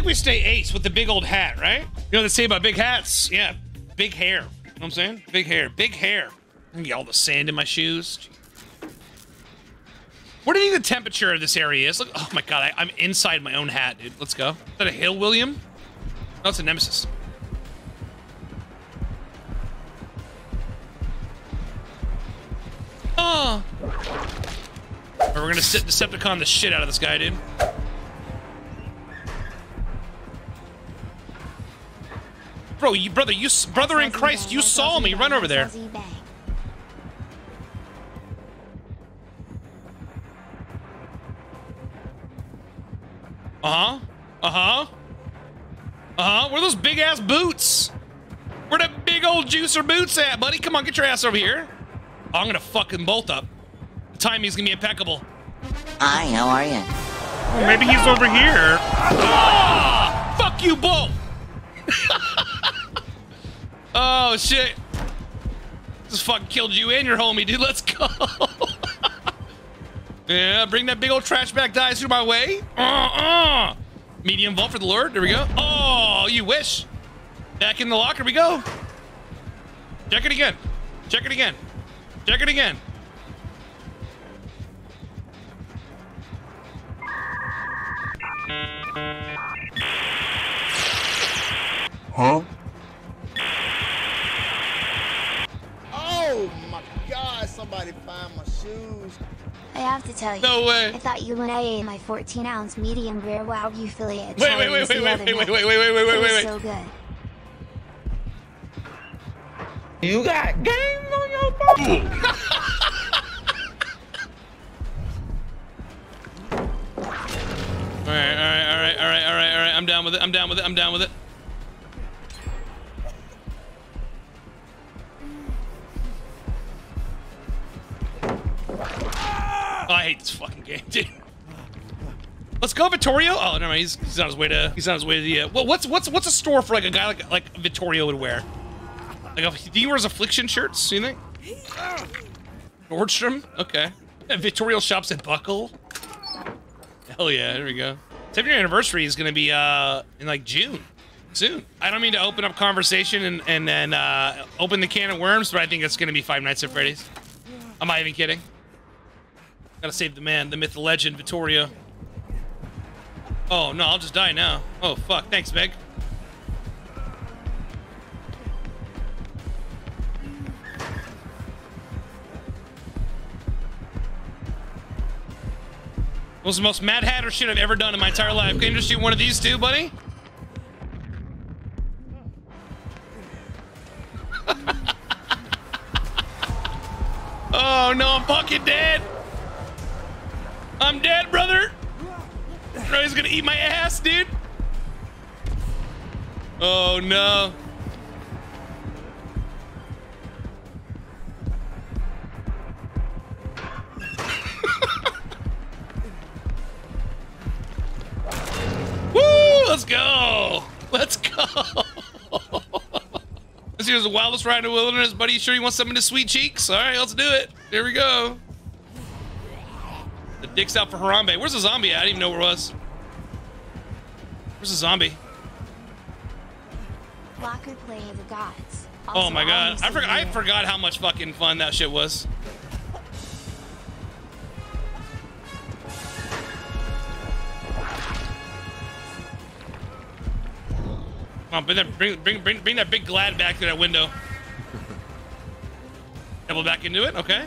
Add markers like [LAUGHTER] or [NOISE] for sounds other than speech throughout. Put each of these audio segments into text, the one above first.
think we stay ace with the big old hat, right? You know what they say about big hats? Yeah, big hair. You know what I'm saying? Big hair, big hair. I get all the sand in my shoes. What do you think the temperature of this area is? Look, oh my god, I, am inside my own hat, dude. Let's go. Is that a Hillbilly? No, it's a nemesis. Oh. We're gonna sit Decepticon the shit out of this guy, dude. Bro, you brother, you brother in Christ, you saw me. Run over there. Uh-huh. Uh-huh. Uh-huh. Where those big-ass boots? Where the big old juicer boots at, buddy? Come on, get your ass over here. Oh, I'm gonna fucking bolt up. The timing's gonna be impeccable. Hi, how are you? Well, maybe he's over here. Ah! Fuck you both! [LAUGHS] oh, shit. Just fucking killed you and your homie, dude. Let's go. [LAUGHS] Yeah, bring that big old trash bag dice through my way. Uh-uh. Medium vault for the Lord. There we go. Oh, you wish. Back in the locker we go. Check it again. Check it again. Check it again. Huh? Somebody find my shoes. I have to tell you. No way. I thought you went A in my 14 ounce medium rare Wagyu fillet Wait, wait, wait, wait, wait, wait, wait, wait, wait, wait, wait, wait, wait, wait. so good. You got game on your phone. [LAUGHS] All right, all right, all right, all right, all right, all right. I'm down with it. I'm down with it. I'm down with it. Oh, I hate this fucking game, dude. Let's go, Vittorio. Oh, no. He's, he's on his way to. He's on his way to the. Uh, well, what's what's what's a store for like a guy like like Vittorio would wear? Like, a, do he wears affliction shirts? You think? Nordstrom. Okay. Vittorio shops at Buckle. Hell yeah! There we go. 10 year anniversary is gonna be uh in like June, soon. I don't mean to open up conversation and and then uh, open the can of worms, but I think it's gonna be Five Nights at Freddy's. I'm not even kidding. Gotta save the man, the myth, the legend, Vittorio. Oh, no, I'll just die now. Oh, fuck. Thanks, Meg. Was the most Mad Hatter shit I've ever done in my entire life? Can you just do one of these two, buddy? [LAUGHS] oh, no, I'm fucking dead. I'm dead, brother. Bro, he's gonna eat my ass, dude. Oh no. [LAUGHS] Woo! Let's go. Let's go. [LAUGHS] This here's the wildest ride in the wilderness, buddy. You sure you want some of the sweet cheeks? All right, let's do it. Here we go. The dick's out for Harambe. Where's the zombie at? I didn't even know where it was. Where's the zombie? Locker play of the gods. Oh my god. almost I a forgot I forgot how much fucking fun that shit was. Come on, bring that, bring, bring, bring, bring that big glad back to that window. [LAUGHS] Double back into it, okay.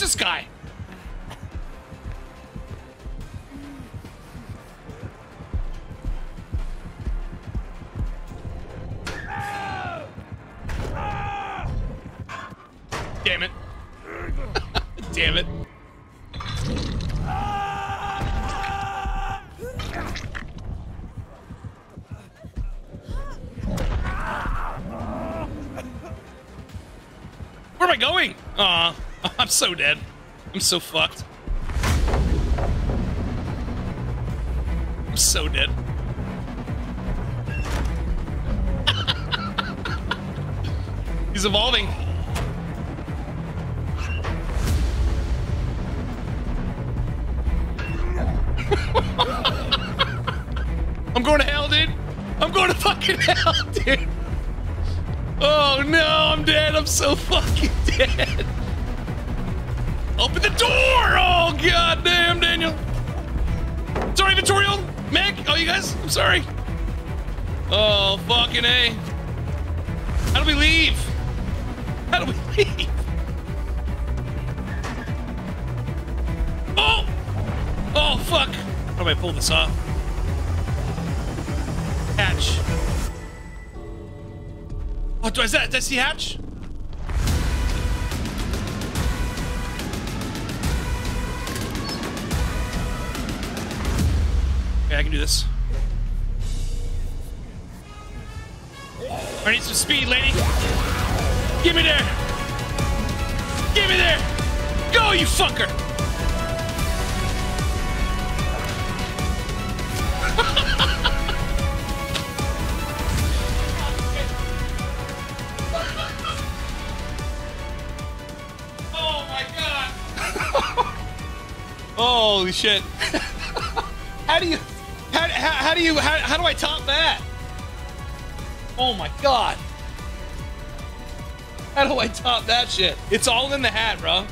this guy? Damn it. [LAUGHS] Damn it. Where am I going? Aw. [LAUGHS] I'm so dead. I'm so fucked. I'm so dead. [LAUGHS] He's evolving. [LAUGHS] I'm going to hell, dude. I'm going to fucking hell, dude. Oh no, I'm dead. I'm so fucking dead. Open the door! Oh god damn, Daniel. Sorry, Vittorio. Meg. Oh, you guys. I'm sorry. Oh fucking a. How do we leave? How do we [LAUGHS] leave? Oh! Oh fuck! How do I pull this off? Hatch. Oh, do I, is that, did I see hatch? I can do this. I need some speed, lady. Give me there. Give me there. Go, you fucker. [LAUGHS] Oh my god! [LAUGHS] Holy shit! how do you, how, how, do you, how, how do I top that? Oh my god! How do I top that shit? It's all in the hat, bro.